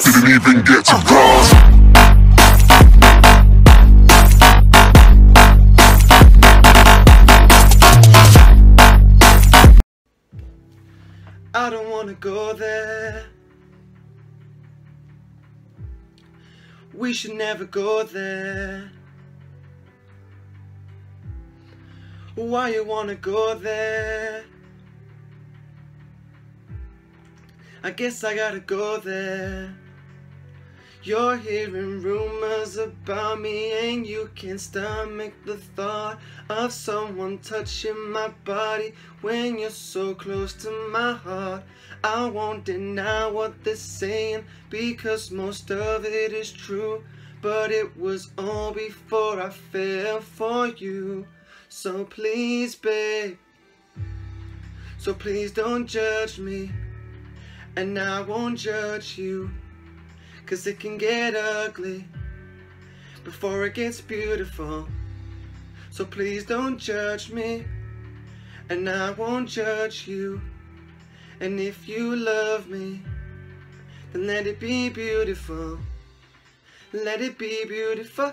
Didn't even get to uh-huh. cross. I don't wanna go there. We should never go there. Why you wanna go there? I guess I gotta go there. You're hearing rumors about me and you can't stomach the thought of someone touching my body when you're so close to my heart. I won't deny what they're saying because most of it is true, but it was all before I fell for you. So please, babe, so please don't judge me, and I won't judge you. Cause it can get ugly before it gets beautiful. So please don't judge me, and I won't judge you. And if you love me, then let it be beautiful. Let it be beautiful.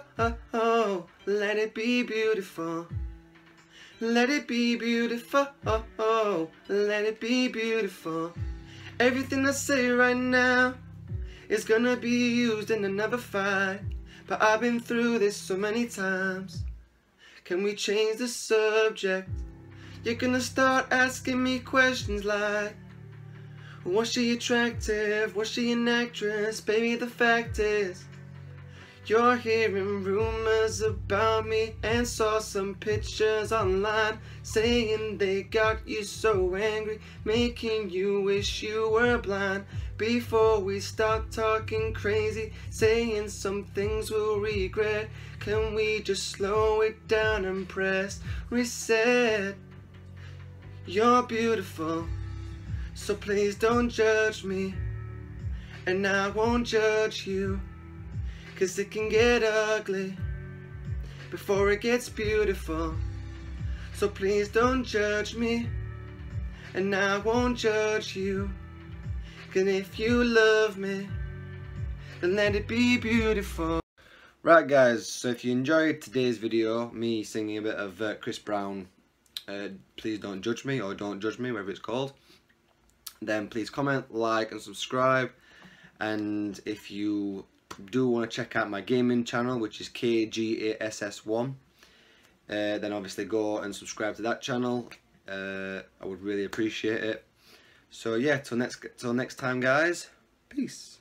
Let it be beautiful. Let it be beautiful. Let it be beautiful. Everything I say right now is gonna be used in another fight. But I've been through this so many times. Can we change the subject? You're gonna start asking me questions like Was she attractive? Was she an actress? Baby, the fact is you're hearing rumors about me and saw some pictures online saying they got you so angry, making you wish you were blind. Before we start talking crazy, saying some things we'll regret, can we just slow it down and press reset? You're beautiful, so please don't judge me, and I won't judge you. Cause it can get ugly before it gets beautiful. So please don't judge me, and I won't judge you. Cause if you love me, then let it be beautiful. Right guys, so if you enjoyed today's video, me singing a bit of uh, Chris Brown, uh, Please Don't Judge Me, or Don't Judge Me, whatever it's called, then please comment, like and subscribe. And if you do want to check out my gaming channel which is KGASS1 uh, then obviously go and subscribe to that channel. Uh, I would really appreciate it. So yeah till next till next time guys. Peace